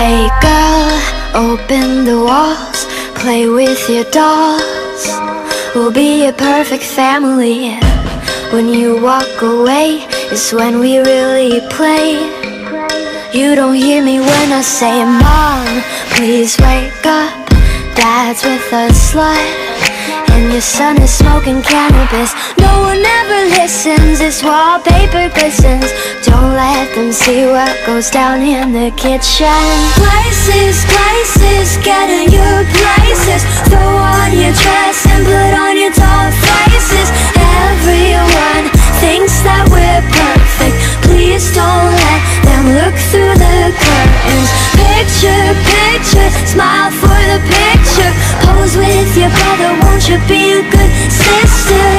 Hey girl, open the walls, play with your dolls. We'll be a perfect family. When you walk away, it's when we really play. You don't hear me when I say, Mom, please wake up. Dad's with a slut. And your son is smoking cannabis. No one ever listens, it's wallpaper glistens Don't let them see what goes down in the kitchen. Places, places, get in your places. Throw on your dress and put on your tall faces be a good sister?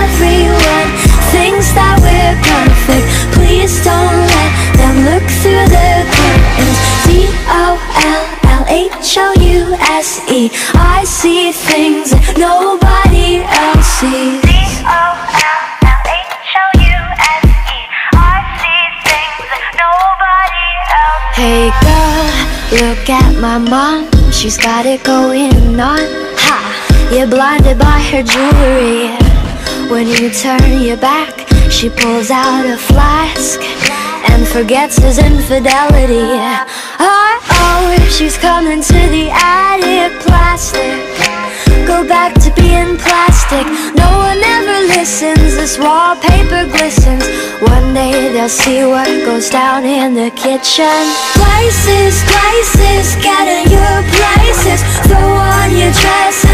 Everyone thinks that we're perfect Please don't let them look through the curtains D-O-L-L-H-O-U-S-E I see things that nobody else sees Dollhouse, I see things that nobody else. Hey girl, look at my mom She's got it going on! You're blinded by her jewelry. When you turn your back She pulls out a flask And forgets his infidelity. Oh, oh, she's coming to the attic Plastic. Go back to being plastic. No one ever listens. This wallpaper glistens. One day they'll see what goes down in the kitchen. Places, places, get in your places. Throw on your dress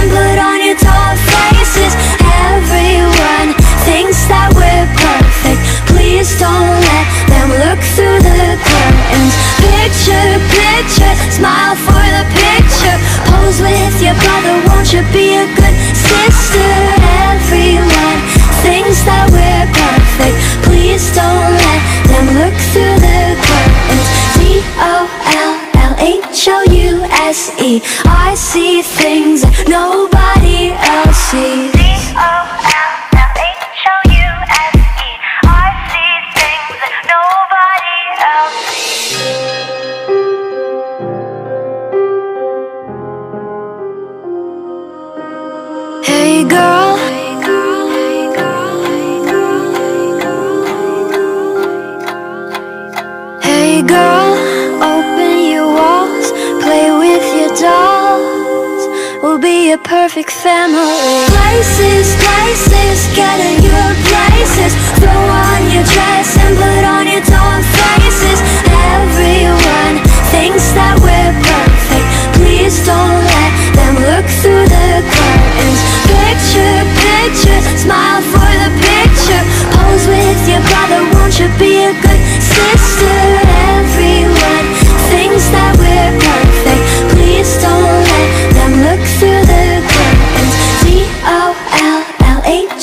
smile for the picture. Pose with your brother, won't you be a good sister? Everyone thinks that we're perfect. Please don't let them look through the curtains. D-O-L-L-H-O-U-S-E I see things that nobody else sees perfect family. Places, places, get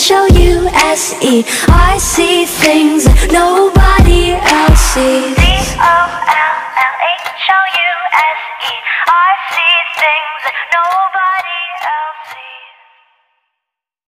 S-E I see things that nobody else sees. D-O-L-L-H-O-U-S-E I see things that nobody